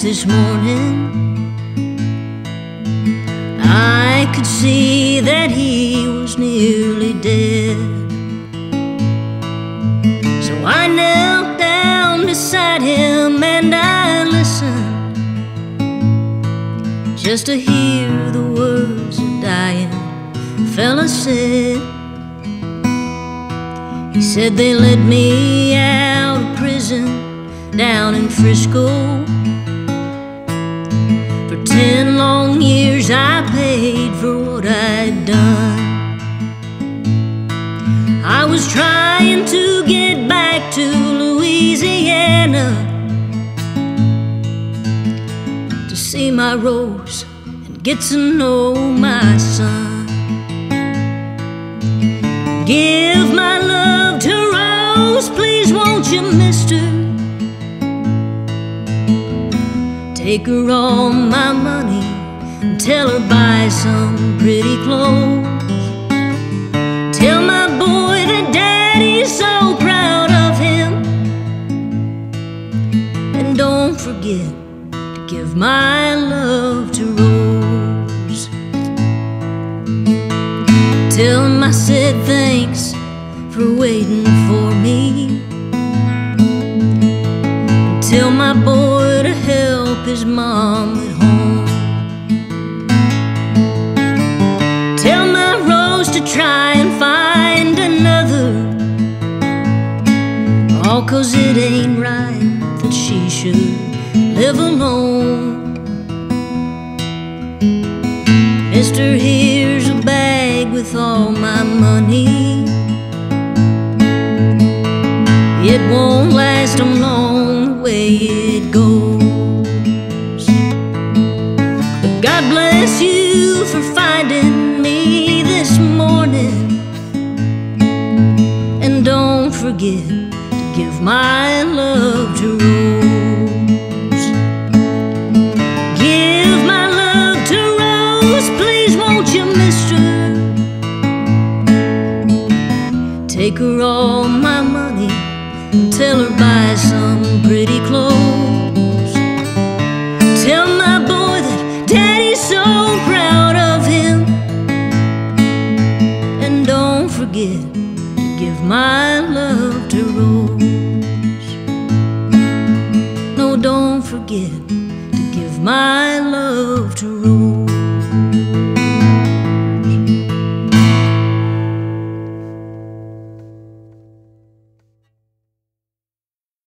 house this morning, I could see that he was nearly dead. So I knelt down beside him and I listened just to hear the words a dying fella said. He said they let me out of down in Frisco. For ten long years I paid for what I'd done. I was trying to get back to Louisiana to see my Rose and get to know my son. Give Take her all my money and tell her buy some pretty clothes. Tell my boy that daddy's so proud of him. And don't forget to give my love to Rose. Tell him I said thanks for waiting for me. Tell my boy to try and find another. All cause it ain't right that she should live alone. Mister, here's a bag with all my money. It won't last long the way forget to give my love to Rose. Give my love to Rose, please, won't you, mister? Take her all my money tell her buy some pretty forget to give my love to Rose.